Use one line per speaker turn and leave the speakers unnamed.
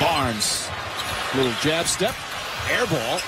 Barnes. Little jab step. Air ball.